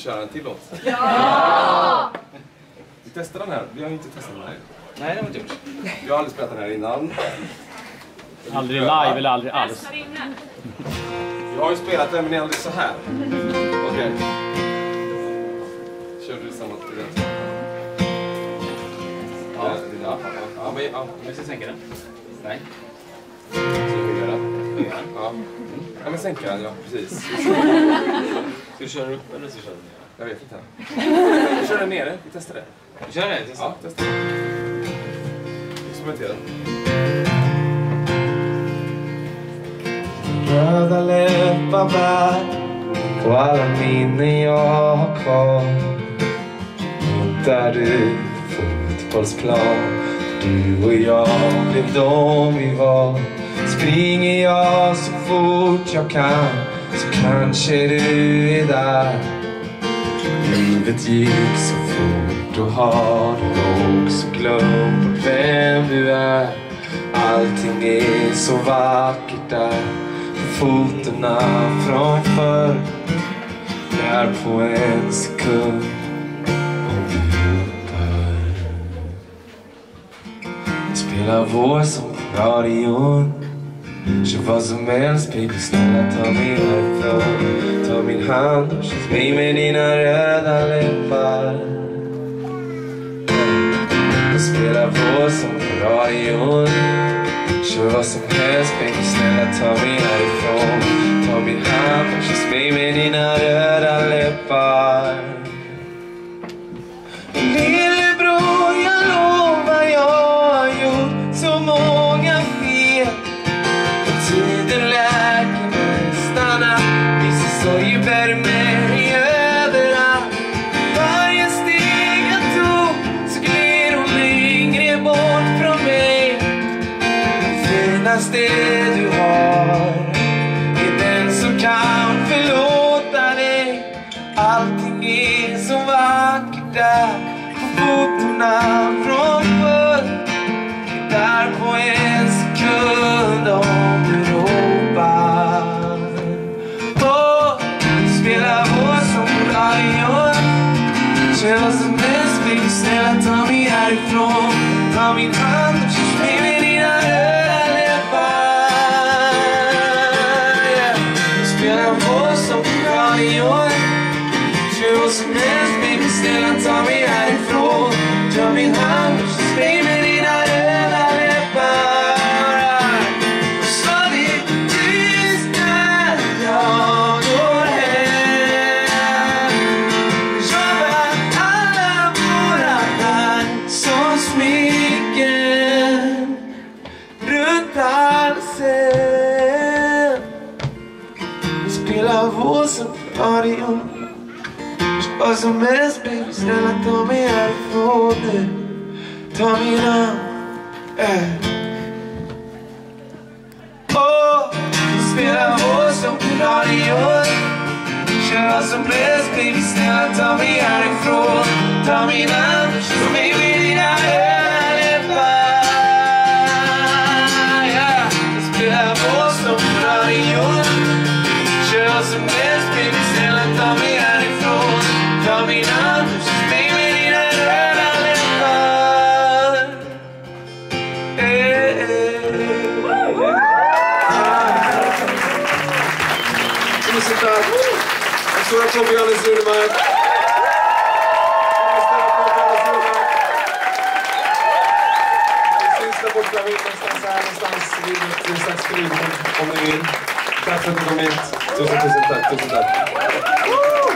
köra en till låt? Ja! Vi testar den här. Vi har inte testat den här. Nej, det har vi inte gjort. Jag har aldrig spelat den här innan. Aldrig live eller aldrig alls. Jag har ju spelat den men aldrig så här. Okej. Kör du samma till Ja. Ja, ja, men, ja. Vi ska sänka den. Nej. Så vi göra. Ja. ja, men sänka den, ja precis. Ska du köra upp eller ska du köra ner? Jag vet inte. Vi kör den nere, vi testar det. Vi kör den? Testa. Ja, testa. Experimentera. Röda läppar bär på alla minnen jag har kvar. Där du fotbollsplan, du och jag blev de vi var. Springer jag så fort jag kan så kanske du är där. Livet gick så fort och har du också glömt bort vem du är. Allting är så vackert där. Fotona från förr. Där på en sekund. Om du Spela vår som på radion Kör vad som helst baby, snälla ta mig härifrån Ta min hand och kyss mig med dina röda läppar. Och spela vår som på radion. Kör vad som helst baby, snälla ta mig härifrån Ta min hand och kyss mig med dina röda läppar. Vissa bär mig överallt. Varje steg jag tog så gled hon längre bort från mig. Det finaste du har är den som kan förlåta dig. Allting är så vackert där på fotona ta mig härifrån. Ta min hand och kyss mig med dina röda läppar. Yeah. Spela på som på radion Kör vad som helst baby, snälla ta mig härifrån. Ta min hand. Spela våsen på radion vad som helst baby, snälla ta mig härifrån nu Ta min hand äh. Åh, spela vår som på radion Kör vad som helst baby, historical Viola Zunimog. Está escrito como ninguém. Está perfeitamente dado.